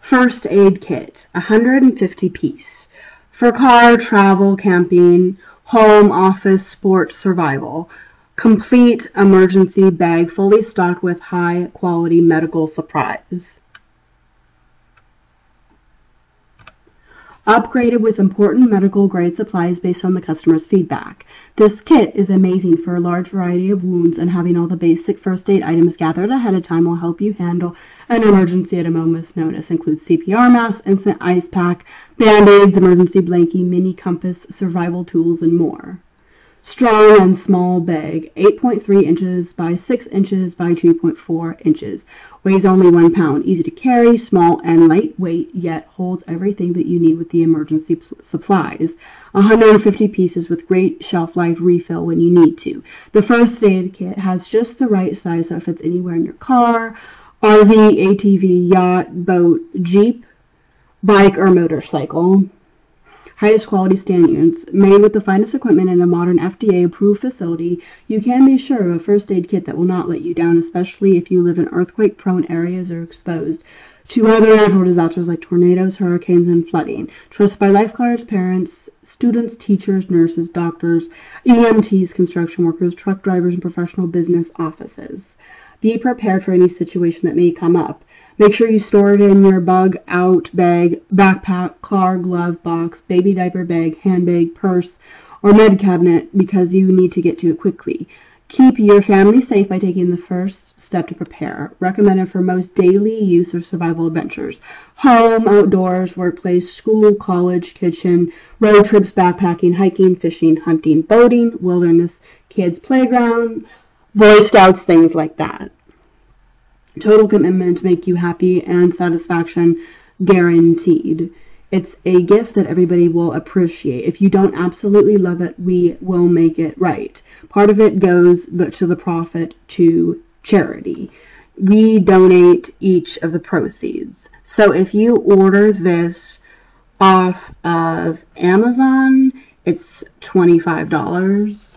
First aid kit, 150 piece, for car, travel, camping, home, office, sports, survival. Complete emergency bag fully stocked with high quality medical supplies. Upgraded with important medical grade supplies based on the customer's feedback. This kit is amazing for a large variety of wounds and having all the basic first aid items gathered ahead of time will help you handle an emergency at a moment's notice. Includes CPR mask, instant ice pack, band-aids, emergency blankie, mini compass, survival tools, and more. Strong and small bag, 8.3 inches by 6 inches by 2.4 inches. Weighs only 1 pound. Easy to carry, small and lightweight, yet holds everything that you need with the emergency supplies. 150 pieces with great shelf life refill when you need to. The first aid kit has just the right size so it fits anywhere in your car, RV, ATV, yacht, boat, Jeep, bike, or motorcycle highest quality standards. Made with the finest equipment in a modern FDA approved facility, you can be sure of a first aid kit that will not let you down, especially if you live in earthquake prone areas or exposed to other natural disasters like tornadoes, hurricanes, and flooding. Trusted by lifeguards, parents, students, teachers, nurses, doctors, EMTs, construction workers, truck drivers, and professional business offices. Be prepared for any situation that may come up. Make sure you store it in your bug out bag, backpack, car, glove box, baby diaper bag, handbag, purse, or med cabinet because you need to get to it quickly. Keep your family safe by taking the first step to prepare. Recommended for most daily use or survival adventures. Home, outdoors, workplace, school, college, kitchen, road trips, backpacking, hiking, fishing, hunting, boating, wilderness, kids' playground, Boy Scouts, things like that total commitment to make you happy and satisfaction guaranteed. It's a gift that everybody will appreciate. If you don't absolutely love it, we will make it right. Part of it goes to the profit to charity. We donate each of the proceeds. So if you order this off of Amazon, it's $25